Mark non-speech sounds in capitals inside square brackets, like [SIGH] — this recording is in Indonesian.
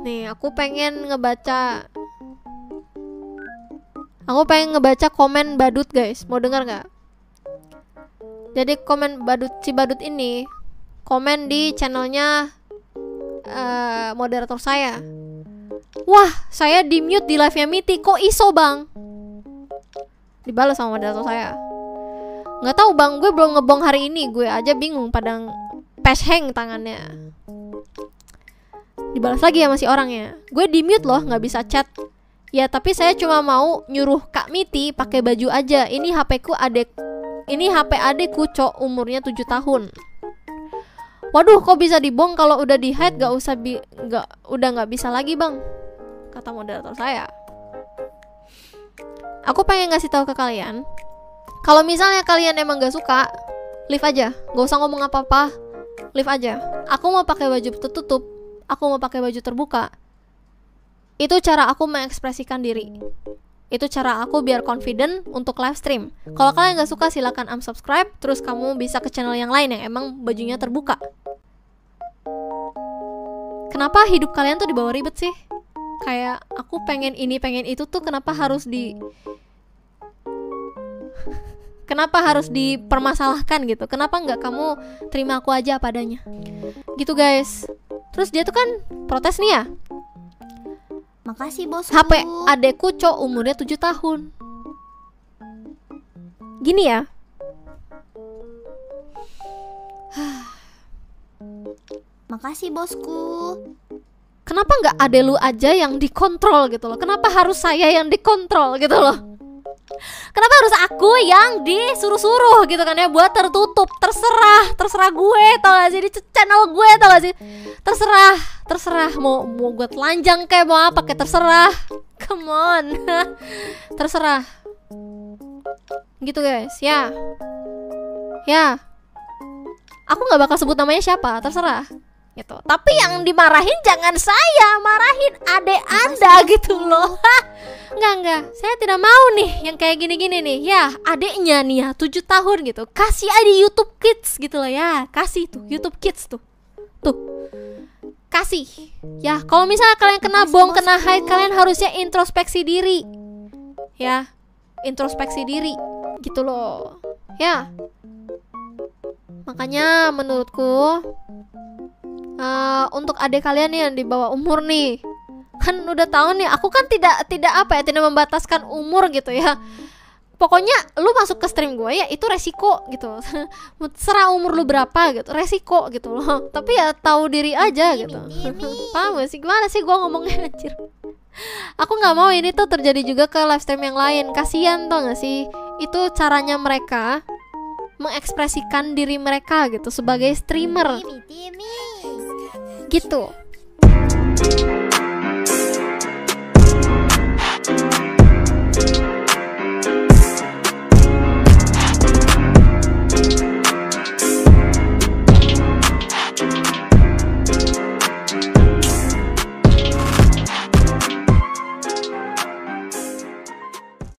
Nih, aku pengen ngebaca. Aku pengen ngebaca komen badut guys. Mau denger nggak? Jadi komen badut si badut ini Komen di channelnya eh, Moderator saya. Wah, saya di mute di live-nya Miti. Kok iso bang? Dibalas sama moderator saya. Nggak tahu bang, gue belum ngebong hari ini. Gue aja bingung padang pes hang tangannya Dibalas lagi ya masih orangnya Gue di mute loh, nggak bisa chat Ya tapi saya cuma mau nyuruh Kak Miti pakai baju aja. Ini HP ku adek ini HP adekku cok umurnya 7 tahun. Waduh, kok bisa dibong kalau udah di hide gak usah bi gak udah nggak bisa lagi bang, kata moderator saya. Aku pengen ngasih tahu ke kalian, kalau misalnya kalian emang gak suka, leave aja, gak usah ngomong apa-apa, leave aja. Aku mau pakai baju tertutup, aku mau pakai baju terbuka, itu cara aku mengekspresikan diri. Itu cara aku biar confident untuk live stream. Kalau kalian nggak suka silahkan unsubscribe. Terus kamu bisa ke channel yang lain yang emang bajunya terbuka. Kenapa hidup kalian tuh dibawa ribet sih? Kayak aku pengen ini pengen itu tuh kenapa harus di kenapa harus dipermasalahkan gitu? Kenapa nggak kamu terima aku aja padanya? Gitu guys terus dia tuh kan protes nih ya Makasih bosku. HP adekku cok umurnya 7 tahun. Gini ya. Makasih bosku. Kenapa nggak ade lu aja yang dikontrol gitu loh? Kenapa harus saya yang dikontrol gitu loh? Kenapa harus aku yang disuruh-suruh gitu kan ya? Buat tertutup terserah terserah gue tau gak sih? Di channel gue tau gak sih? Terserah terserah. Mau mau gue telanjang kayak mau apa kayak terserah. Come on. [LAUGHS] Terserah. Gitu guys. Ya. Ya. Aku nggak bakal sebut namanya siapa. Terserah gitu. Tapi yang dimarahin jangan saya marahin adek anda gitu loh. Nggak nggak. Saya tidak mau nih yang kayak gini-gini nih. Ya adeknya nih ya tujuh tahun gitu. Kasih aja YouTube Kids gitu loh ya. Kasih tuh YouTube Kids tuh. Tuh. Kasih. Ya kalau misalnya kalian kena bong kena hide kalian harusnya introspeksi diri. Ya introspeksi diri gitu loh. Ya. Makanya menurutku uh, untuk adik kalian nih yang di bawah umur nih. Kan udah tahu nih aku kan tidak tidak apa ya tidak membataskan umur gitu ya. Pokoknya lu masuk ke stream gue ya itu resiko gitu. [LAUGHS] Serah umur lu berapa gitu resiko gitu loh. Tapi ya tahu diri aja gitu. [LAUGHS] paham gak sih? Gimana sih gue ngomongnya anjir? Aku nggak mau ini tuh terjadi juga ke live stream yang lain. Kasihan tuh gak sih? Itu caranya mereka mengekspresikan diri mereka gitu sebagai streamer gitu